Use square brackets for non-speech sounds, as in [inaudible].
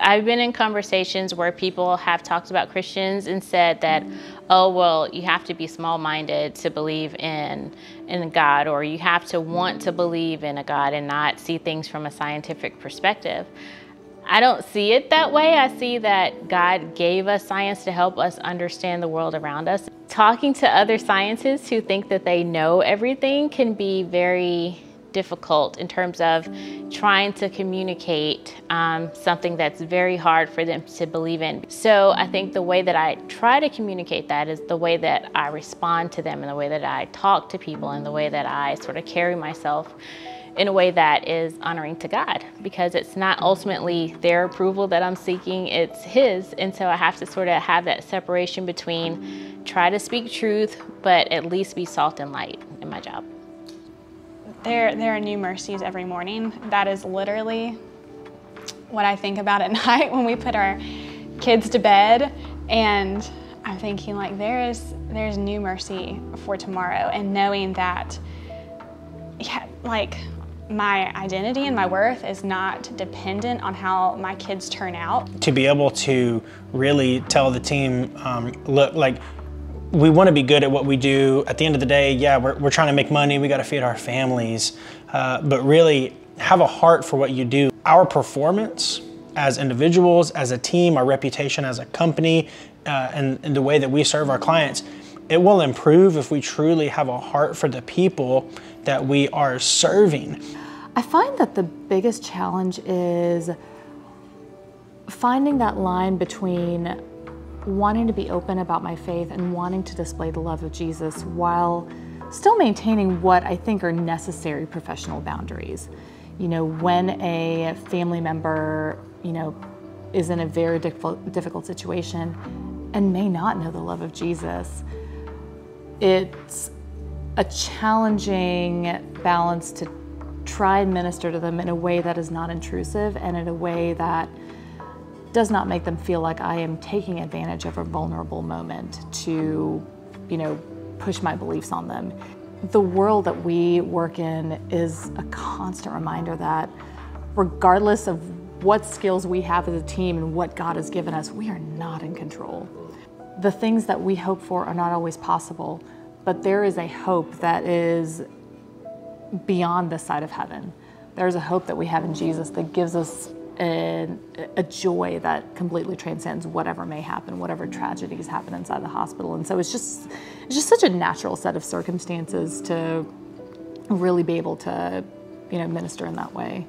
I've been in conversations where people have talked about Christians and said that, oh, well, you have to be small minded to believe in, in God, or you have to want to believe in a God and not see things from a scientific perspective. I don't see it that way. I see that God gave us science to help us understand the world around us. Talking to other scientists who think that they know everything can be very difficult in terms of trying to communicate um, something that's very hard for them to believe in. So I think the way that I try to communicate that is the way that I respond to them and the way that I talk to people and the way that I sort of carry myself in a way that is honoring to God because it's not ultimately their approval that I'm seeking, it's His. And so I have to sort of have that separation between try to speak truth, but at least be salt and light in my job. There, there are new mercies every morning. That is literally what I think about at [laughs] night when we put our kids to bed. And I'm thinking like there is there's new mercy for tomorrow and knowing that yeah, like my identity and my worth is not dependent on how my kids turn out. To be able to really tell the team, um, look, like we want to be good at what we do. At the end of the day, yeah, we're, we're trying to make money, we got to feed our families, uh, but really have a heart for what you do. Our performance as individuals, as a team, our reputation as a company, uh, and, and the way that we serve our clients, it will improve if we truly have a heart for the people that we are serving. I find that the biggest challenge is finding that line between wanting to be open about my faith and wanting to display the love of Jesus while still maintaining what I think are necessary professional boundaries. You know, when a family member, you know, is in a very difficult, situation and may not know the love of Jesus, it's a challenging balance to try and minister to them in a way that is not intrusive and in a way that does not make them feel like I am taking advantage of a vulnerable moment to, you know, push my beliefs on them. The world that we work in is a constant reminder that regardless of what skills we have as a team and what God has given us, we are not in control. The things that we hope for are not always possible, but there is a hope that is beyond this side of heaven. There's a hope that we have in Jesus that gives us a, a, joy that completely transcends whatever may happen, whatever tragedies happen inside the hospital. And so it's just it's just such a natural set of circumstances to really be able to, you know, minister in that way.